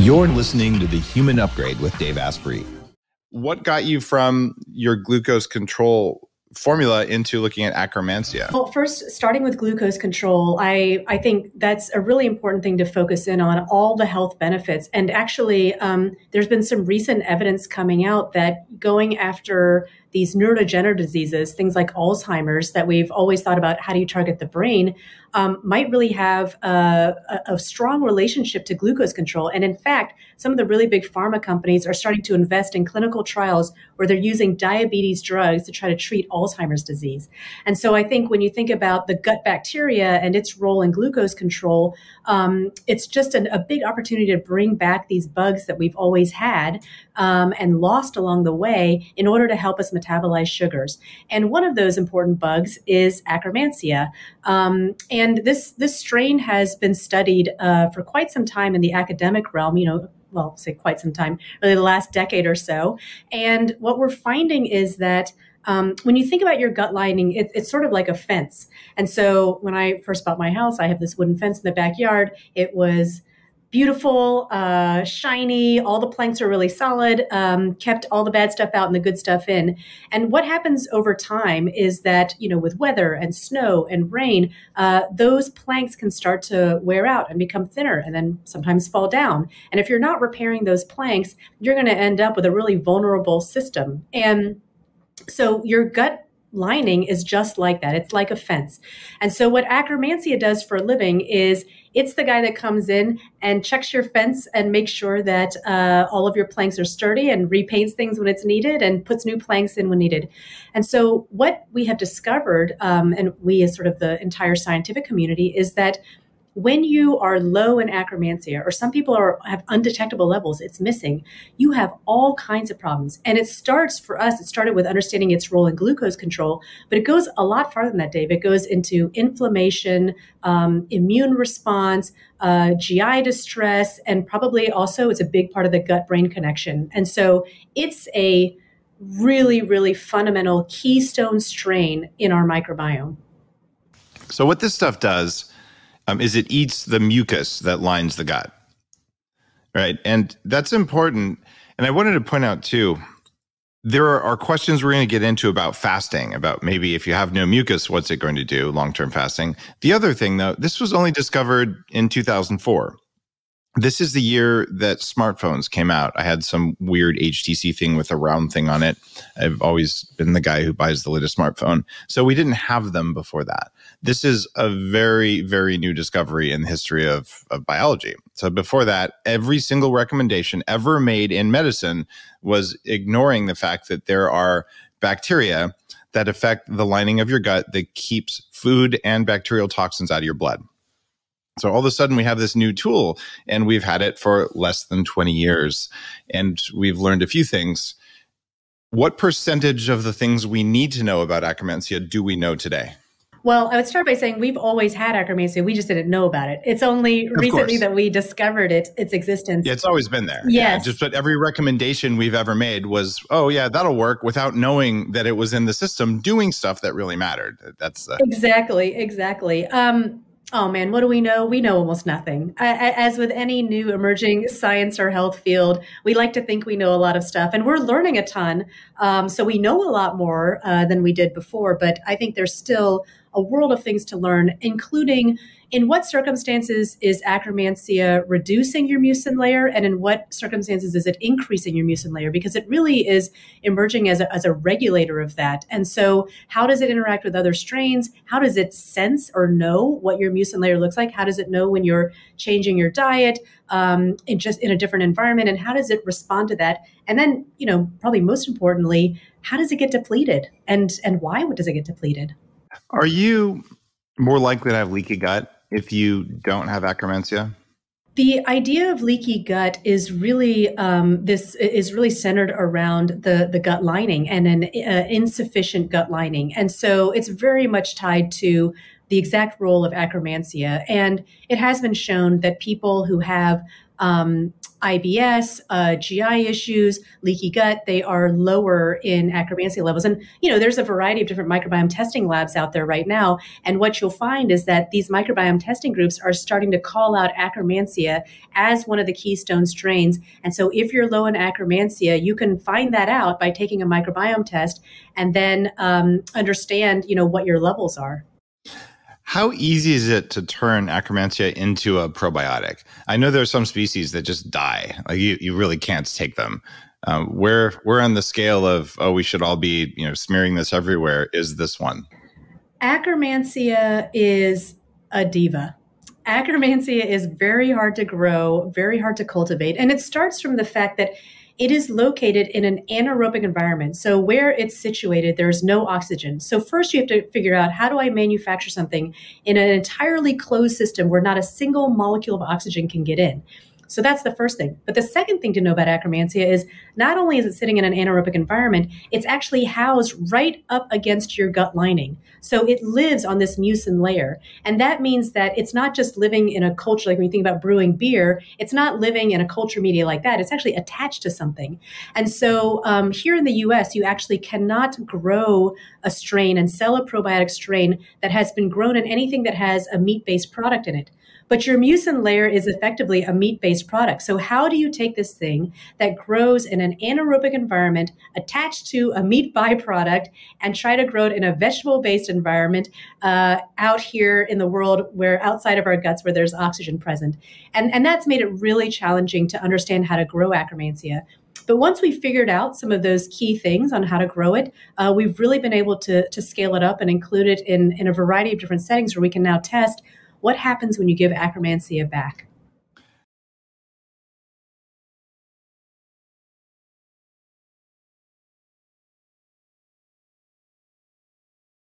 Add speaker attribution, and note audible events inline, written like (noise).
Speaker 1: You're listening to The Human Upgrade with Dave Asprey.
Speaker 2: What got you from your glucose control formula into looking at akkermansia?
Speaker 3: Well, first, starting with glucose control, I, I think that's a really important thing to focus in on all the health benefits. And actually, um, there's been some recent evidence coming out that going after these neurodegenerative diseases, things like Alzheimer's, that we've always thought about how do you target the brain, um, might really have a, a, strong relationship to glucose control. And in fact, some of the really big pharma companies are starting to invest in clinical trials where they're using diabetes drugs to try to treat Alzheimer's disease. And so I think when you think about the gut bacteria and its role in glucose control, um, it's just an, a big opportunity to bring back these bugs that we've always had um, and lost along the way in order to help us metabolize sugars. And one of those important bugs is Akkermansia. Um, and this, this strain has been studied uh, for quite some time in the academic realm, you know, well, say quite some time, really the last decade or so. And what we're finding is that um, when you think about your gut lining, it, it's sort of like a fence. And so when I first bought my house, I have this wooden fence in the backyard. It was beautiful, uh, shiny. All the planks are really solid. Um, kept all the bad stuff out and the good stuff in. And what happens over time is that you know, with weather and snow and rain, uh, those planks can start to wear out and become thinner, and then sometimes fall down. And if you're not repairing those planks, you're going to end up with a really vulnerable system. And so your gut lining is just like that. It's like a fence. And so what Akkermansia does for a living is it's the guy that comes in and checks your fence and makes sure that uh, all of your planks are sturdy and repaints things when it's needed and puts new planks in when needed. And so what we have discovered, um, and we as sort of the entire scientific community, is that when you are low in akkermansia, or some people are have undetectable levels, it's missing, you have all kinds of problems. And it starts for us, it started with understanding its role in glucose control, but it goes a lot farther than that, Dave. It goes into inflammation, um, immune response, uh, GI distress, and probably also it's a big part of the gut brain connection. And so it's a really, really fundamental keystone strain in our microbiome.
Speaker 2: So, what this stuff does um, is it eats the mucus that lines the gut. Right. And that's important. And I wanted to point out too, there are, questions we're going to get into about fasting, about maybe if you have no mucus, what's it going to do, long term fasting. The other thing, though, this was only discovered in 2004 this is the year that smartphones came out. I had some weird HTC thing with a round thing on it. I've always been the guy who buys the latest smartphone. So we didn't have them before that. This is a very, very new discovery in the history of, of biology. So before that, every single recommendation ever made in medicine was ignoring the fact that there are bacteria that affect the lining of your gut that keeps food and bacterial toxins out of your blood. So all of a sudden we have this new tool and we've had it for less than 20 years and we've learned a few things. What percentage of the things we need to know about Akkermansia do we know today?
Speaker 3: Well, I would start by saying we've always had Akkermansia. We just didn't know about it. It's only of recently course. that we discovered it, its existence.
Speaker 2: Yeah, it's always been there.
Speaker 3: Yes. Yeah,
Speaker 2: just but every recommendation we've ever made was, oh yeah, that'll work, without knowing that it was in the system doing stuff that really mattered. That's
Speaker 3: uh, exactly, exactly. Um, Oh man, what do we know? We know almost nothing. As with any new emerging science or health field, we like to think we know a lot of stuff, and we're learning a ton. Um, so we know a lot more uh, than we did before. But I think there's still a world of things to learn, including in what circumstances is akkermansia reducing your mucin layer and in what circumstances is it increasing your mucin layer? Because it really is emerging as a, as a regulator of that. And so how does it interact with other strains? How does it sense or know what your mucin layer looks like? How does it know when you're changing your diet um, in just in a different environment? And how does it respond to that? And then you know probably most importantly how does it get depleted? And and why does it get depleted
Speaker 2: are you more likely to have leaky gut if you don't have akkermansia?
Speaker 3: The idea of leaky gut is really um, this is really centered around the the gut lining and an uh, insufficient gut lining, and so it's very much tied to the exact role of akkermansia. And it has been shown that people who have um, IBS, uh, GI issues, leaky gut, they are lower in Akkermansia levels. And, you know, there's a variety of different microbiome testing labs out there right now. And what you'll find is that these microbiome testing groups are starting to call out Akkermansia as one of the keystone strains. And so if you're low in Akkermansia, you can find that out by taking a microbiome test and then um, understand, you know, what your levels are.
Speaker 2: How easy is it to turn Akkermansia into a probiotic? I know there are some species that just die. Like you, you really can't take them. Um, where where on the scale of oh we should all be you know smearing this everywhere is this one?
Speaker 3: Akkermansia is a diva. Akkermansia is very hard to grow, very hard to cultivate, and it starts from the fact that it is located in an anaerobic environment. So, where it's situated, there's no oxygen. So, first you have to figure out how do I manufacture something in an entirely closed system where not a single molecule of oxygen can get in. So that's the first thing. But the second thing to know about Akkermansia is not only is it sitting in an anaerobic environment, it's actually housed right up against your gut lining. So it lives on this mucin layer. And that means that it's not just living in a culture, like when you think about brewing beer, it's not living in a culture media like that. It's actually attached to something. And so um, here in the US, you actually cannot grow a strain and sell a probiotic strain that has been grown in anything that has a meat based product in it. But your mucin layer is effectively a meat based product. So, how do you take this thing that grows in an anaerobic environment attached to a meat (laughs) byproduct and try to grow it in a vegetable based environment uh, out here in the world where outside of our guts where there's oxygen present? And, and that's made it really challenging to understand how to grow Akkermansia. But once we figured out some of those key things on how to grow it, uh, we've really been able to, to scale it up and include it in, in a variety of different settings where we can now test what happens when you give akkermansia back?